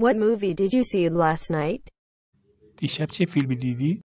What movie did you see last night? دیشب چه فیلمی دیدی؟